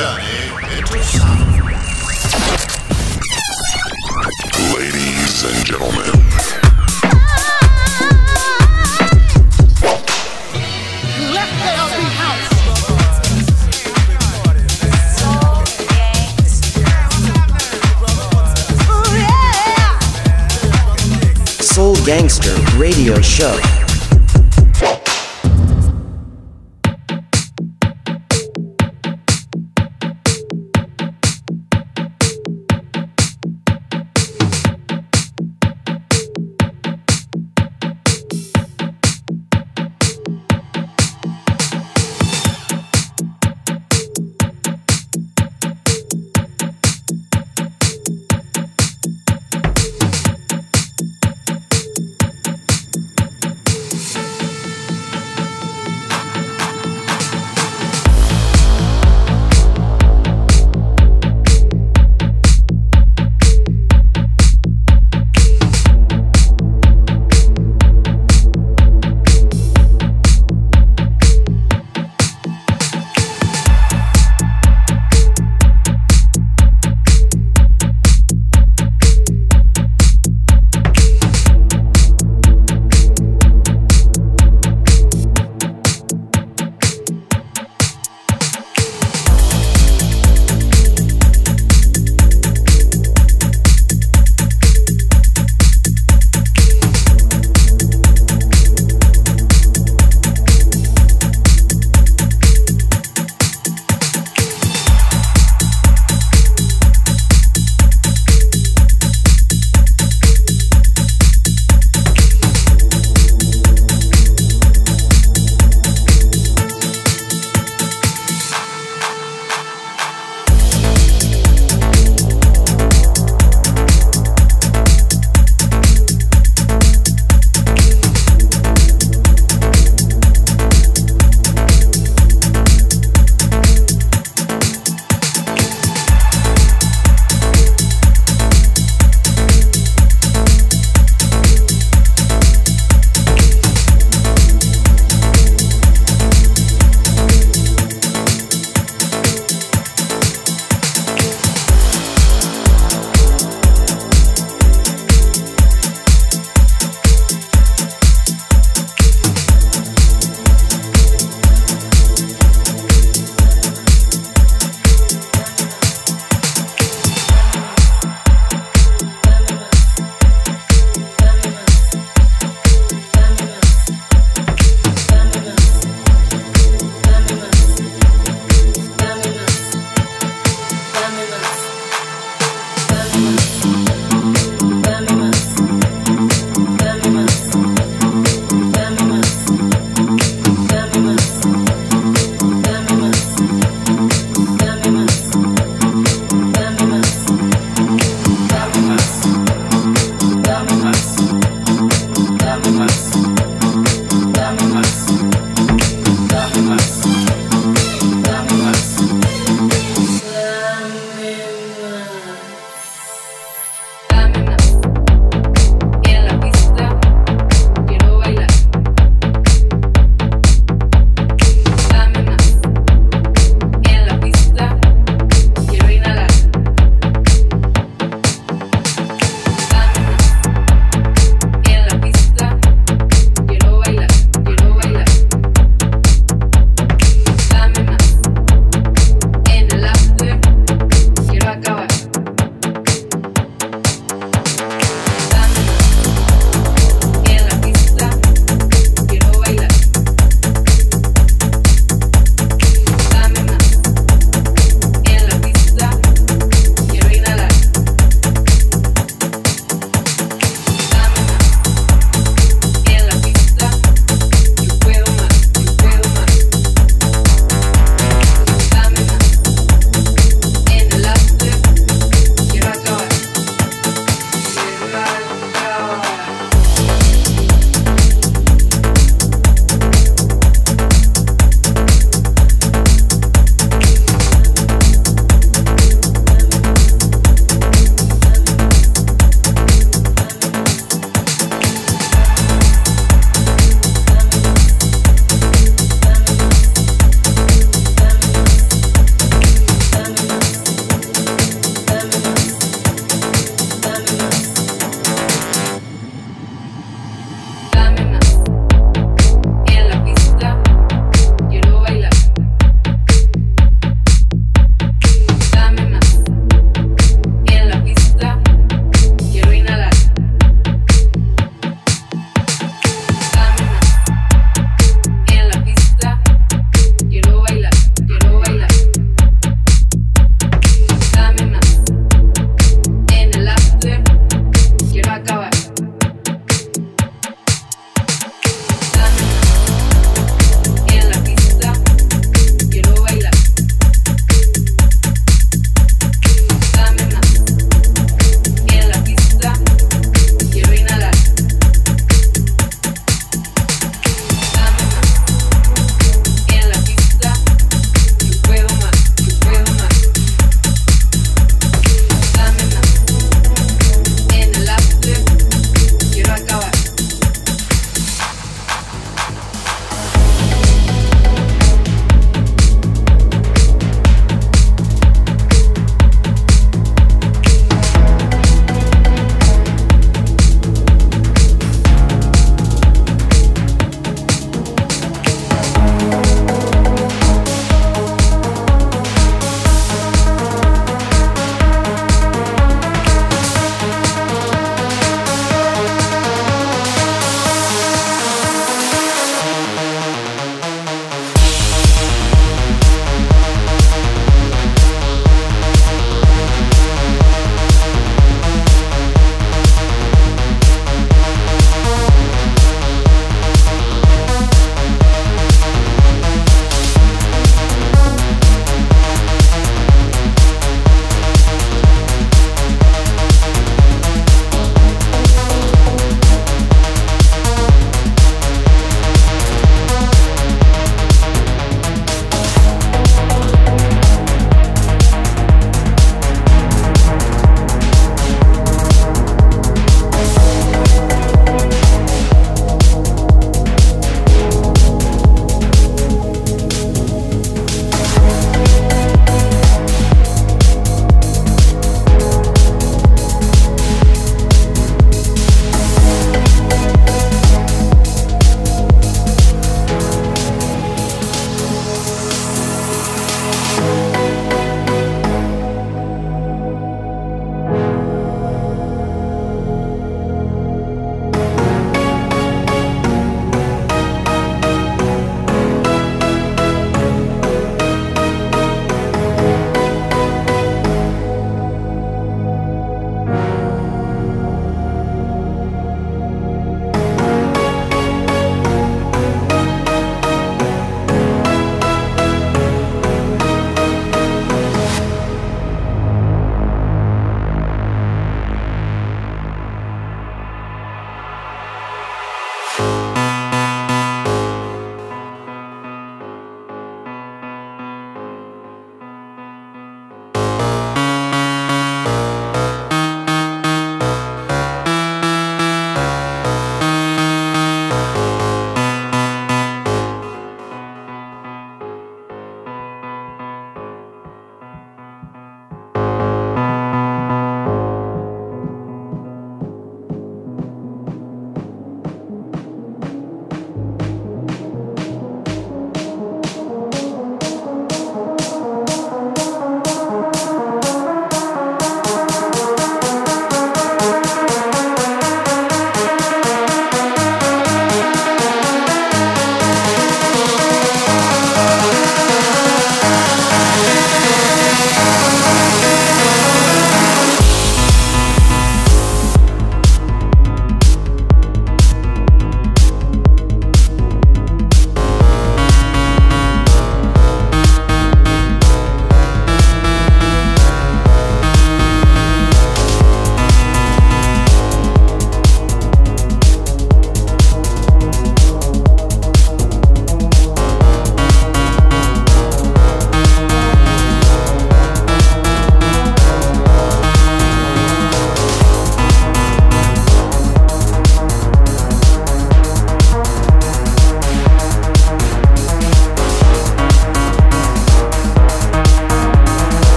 journey into sound. Ladies and gentlemen, Let there be house. Soul Gangster Radio Show.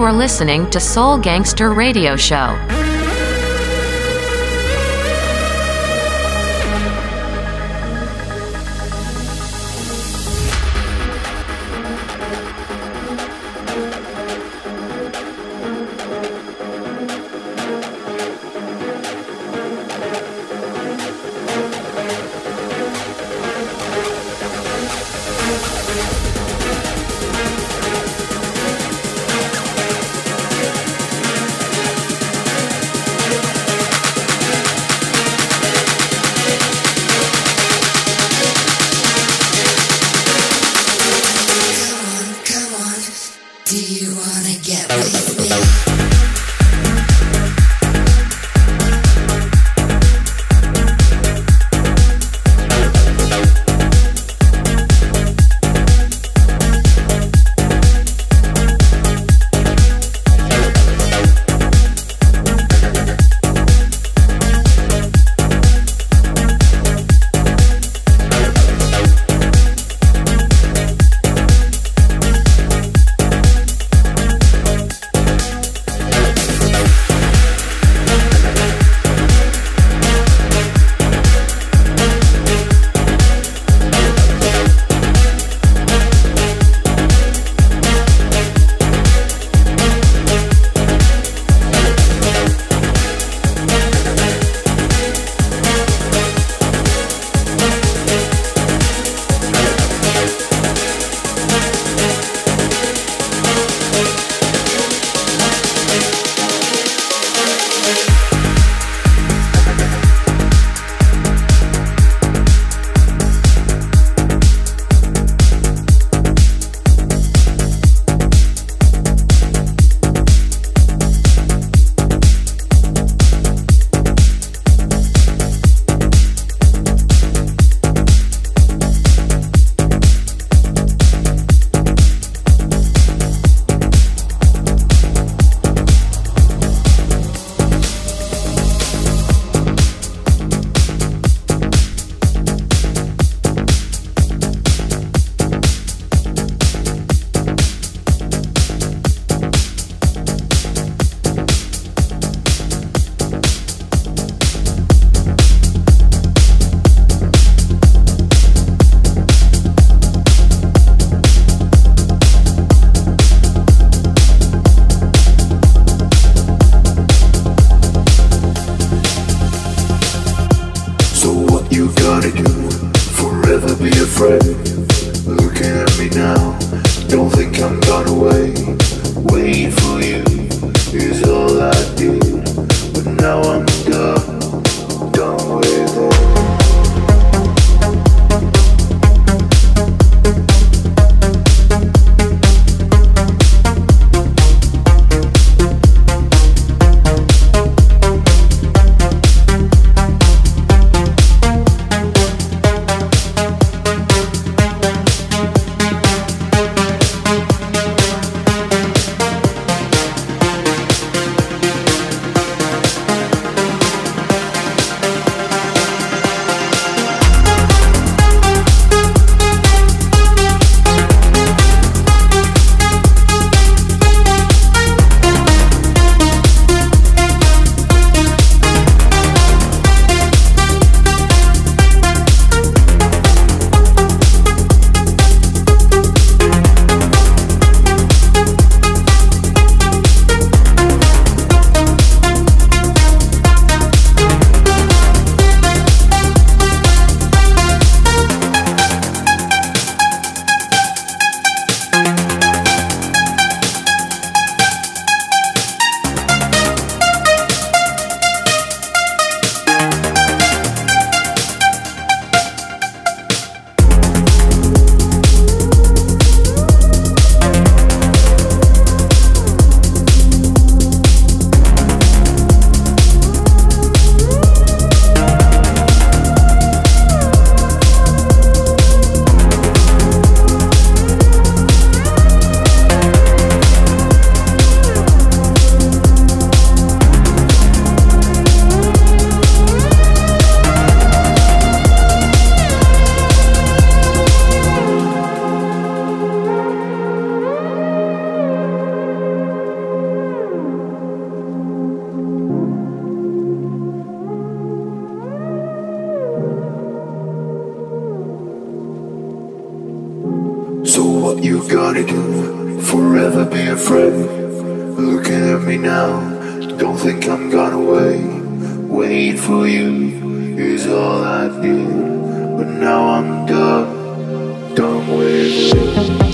You are listening to Soul Gangster Radio Show. Don't think I'm gonna wait. Wait for you is all I did. But now I'm done, done with it.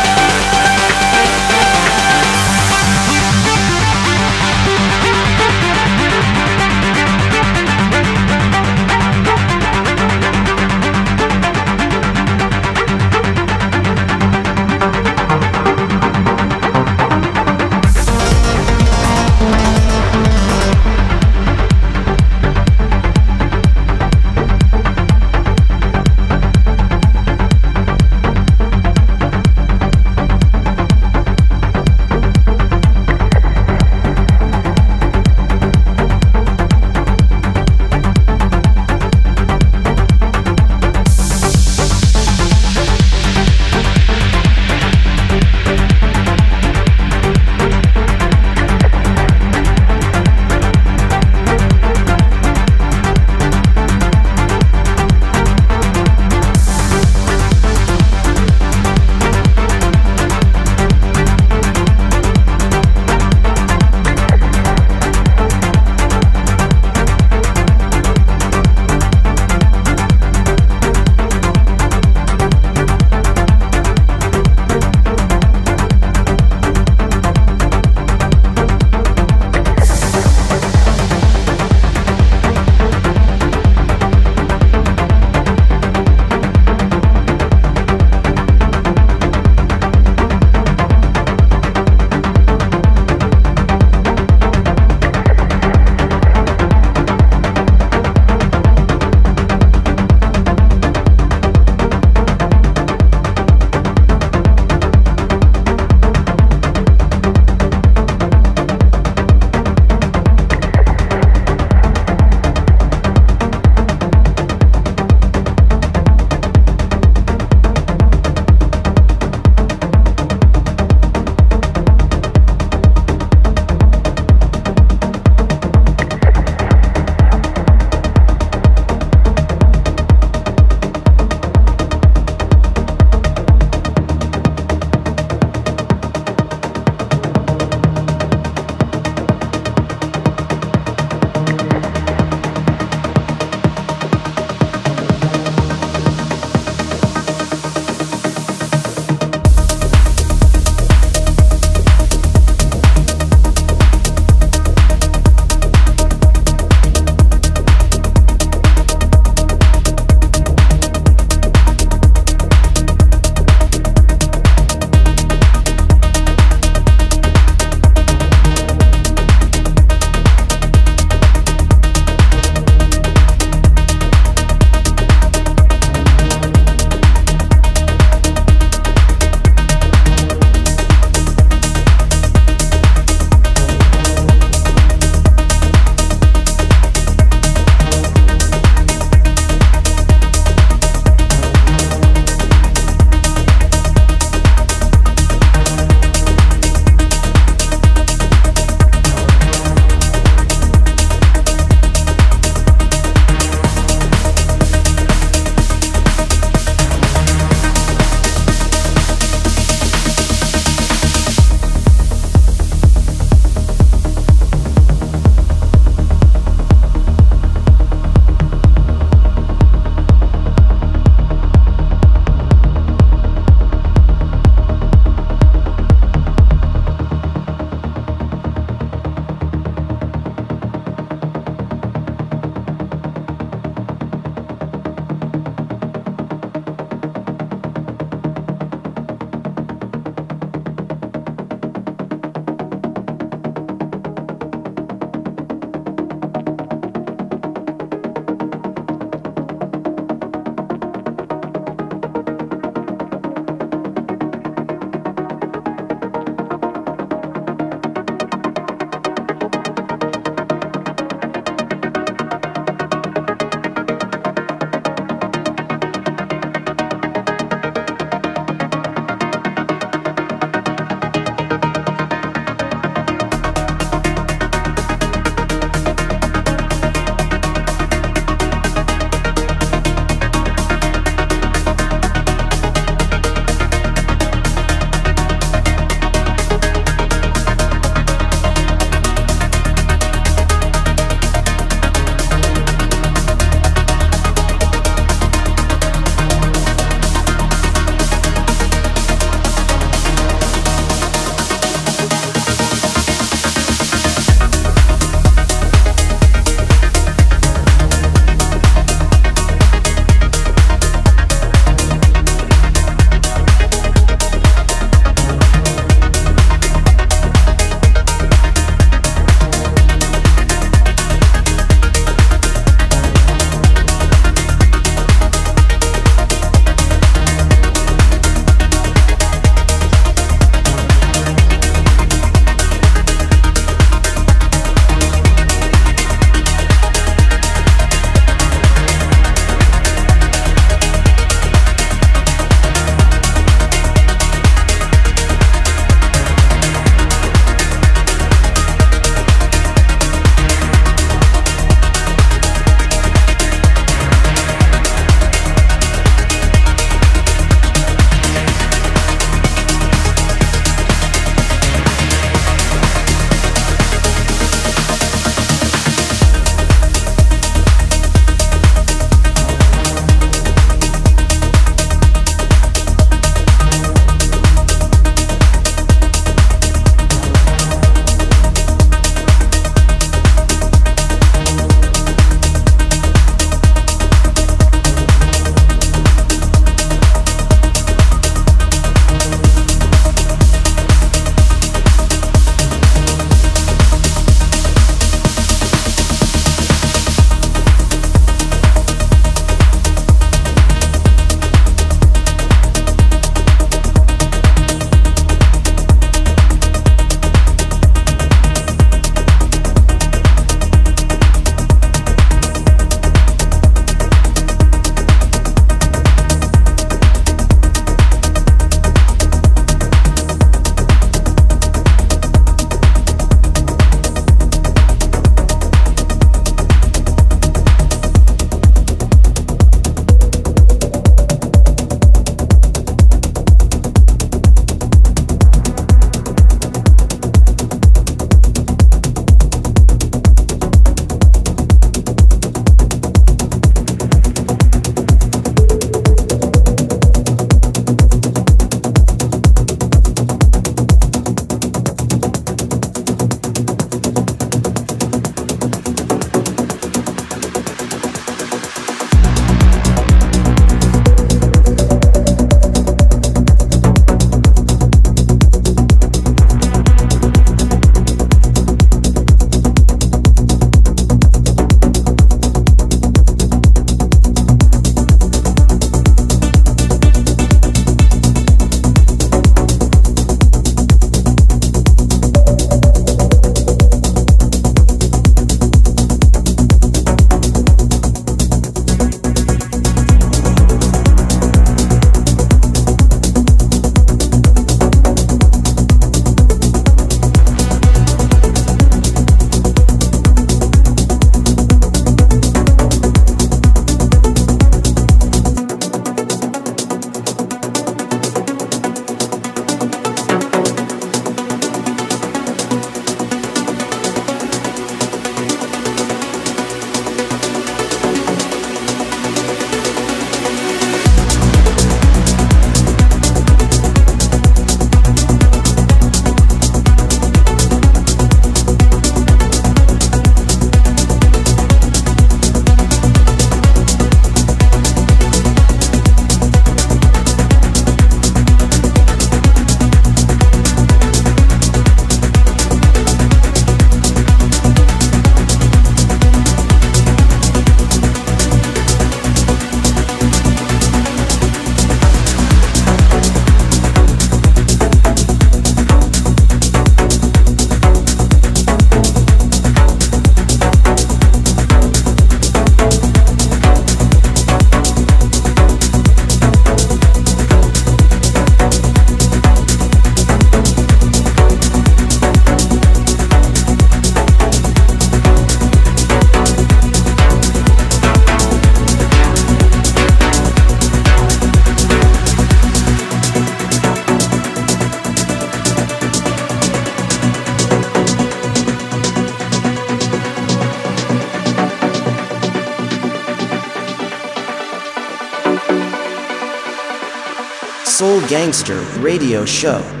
Radio Show.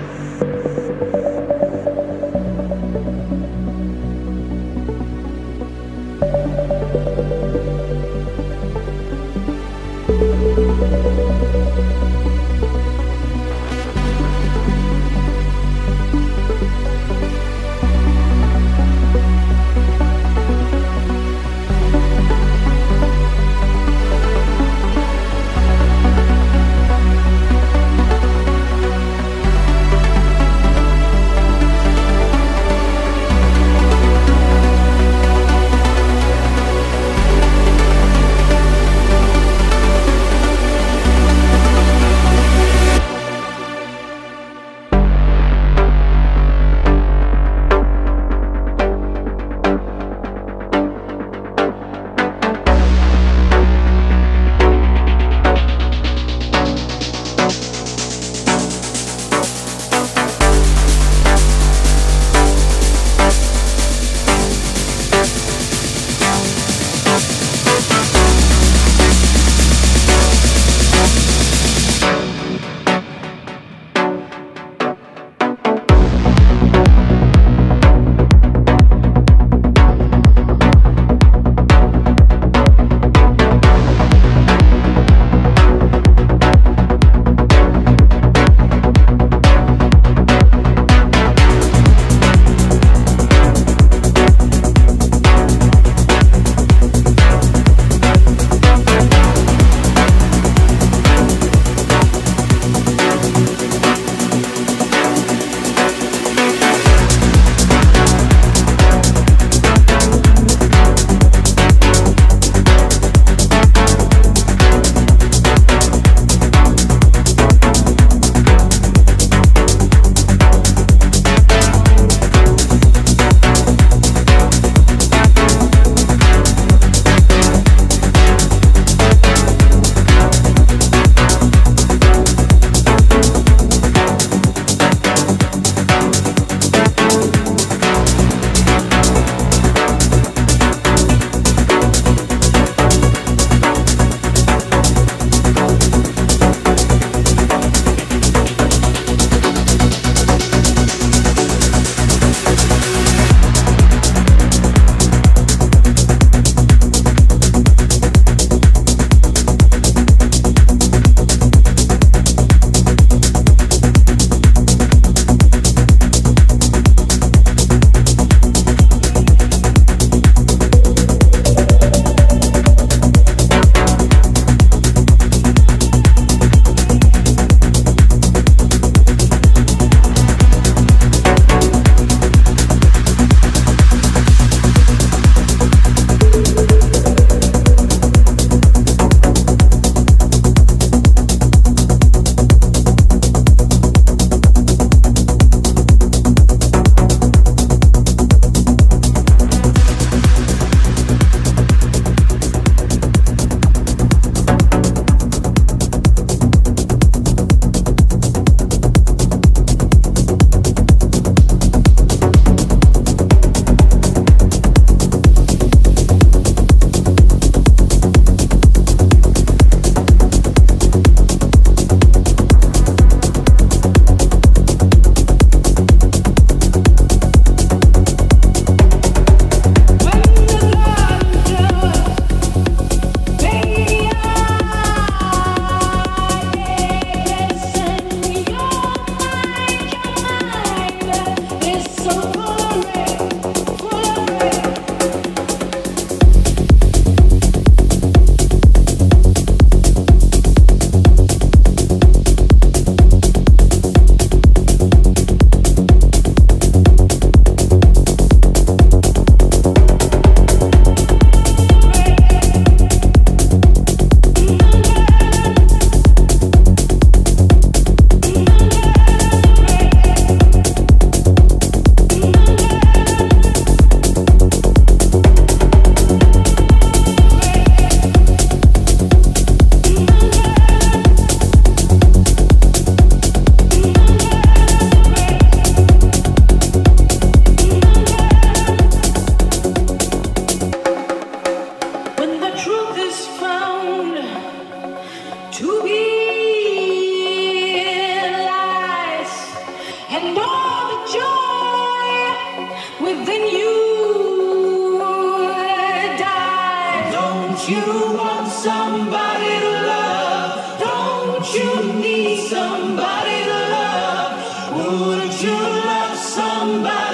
you want somebody to love? Don't you need somebody to love? Wouldn't you love somebody?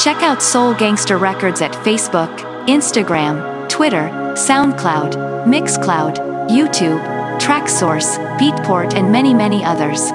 Check out Soul Gangster Records at Facebook, Instagram, Twitter, SoundCloud, Mixcloud, YouTube, Traxsource, Beatport and many many others.